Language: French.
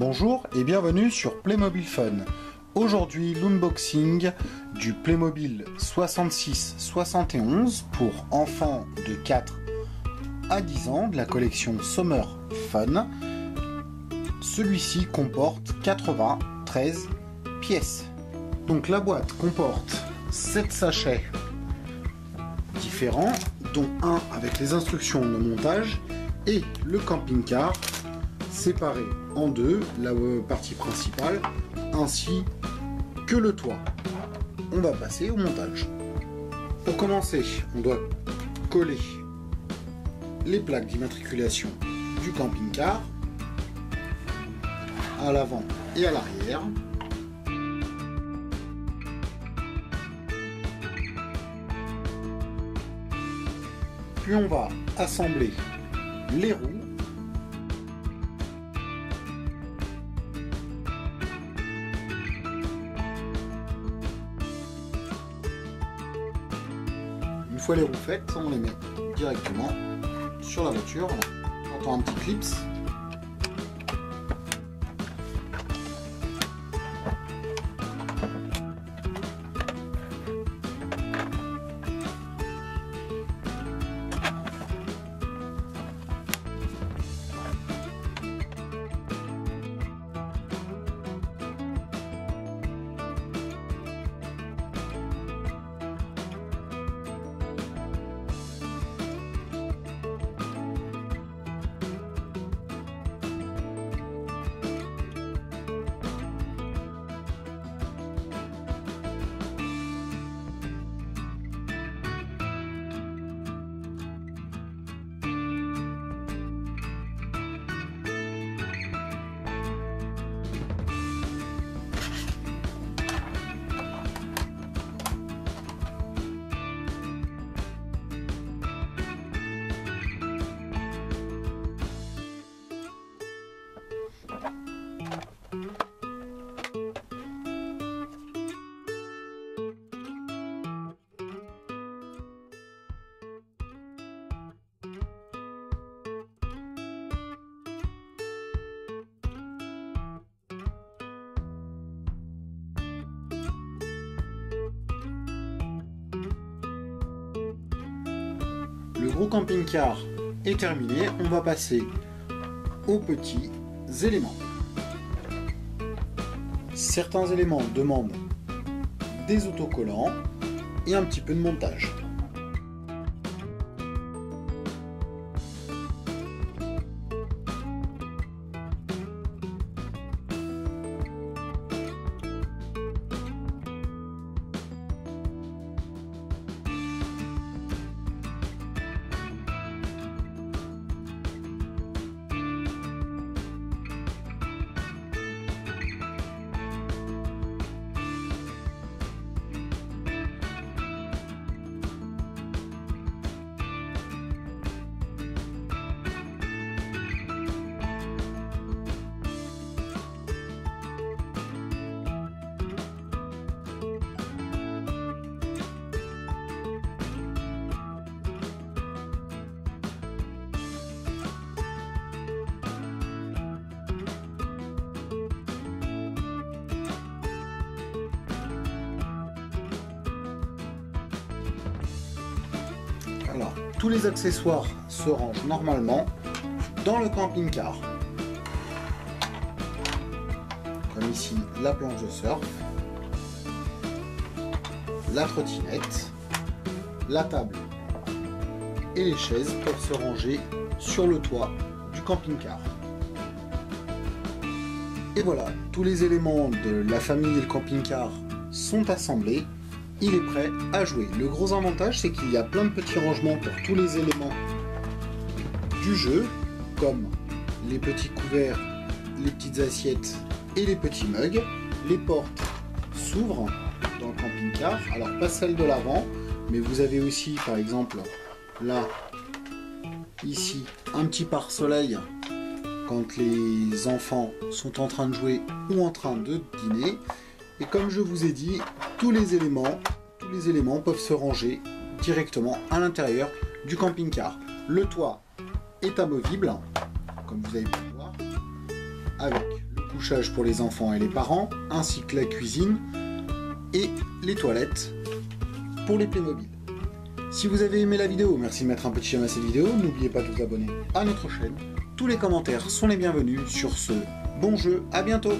Bonjour et bienvenue sur Playmobil Fun. Aujourd'hui, l'unboxing du Playmobil 66-71 pour enfants de 4 à 10 ans de la collection Summer Fun. Celui-ci comporte 93 pièces. Donc la boîte comporte 7 sachets différents, dont un avec les instructions de montage et le camping-car séparé en deux, la partie principale ainsi que le toit. On va passer au montage. Pour commencer, on doit coller les plaques d'immatriculation du camping-car à l'avant et à l'arrière. Puis on va assembler les roues Une fois les roues faites, on les met directement sur la voiture. On entend un petit clips. Le gros camping-car est terminé, on va passer aux petits éléments. Certains éléments demandent des autocollants et un petit peu de montage. Alors, tous les accessoires se rangent normalement dans le camping-car. Comme ici, la planche de surf, la trottinette, la table et les chaises peuvent se ranger sur le toit du camping-car. Et voilà, tous les éléments de la famille et le camping-car sont assemblés il est prêt à jouer. Le gros avantage, c'est qu'il y a plein de petits rangements pour tous les éléments du jeu, comme les petits couverts, les petites assiettes et les petits mugs. Les portes s'ouvrent dans le camping-car, alors pas celle de l'avant, mais vous avez aussi, par exemple, là, ici, un petit pare-soleil quand les enfants sont en train de jouer ou en train de dîner. Et comme je vous ai dit, tous les éléments, tous les éléments peuvent se ranger directement à l'intérieur du camping-car. Le toit est amovible, comme vous avez pu le voir, avec le couchage pour les enfants et les parents, ainsi que la cuisine et les toilettes pour les Playmobil. Si vous avez aimé la vidéo, merci de mettre un petit j'aime à cette vidéo, n'oubliez pas de vous abonner à notre chaîne. Tous les commentaires sont les bienvenus. Sur ce, bon jeu, à bientôt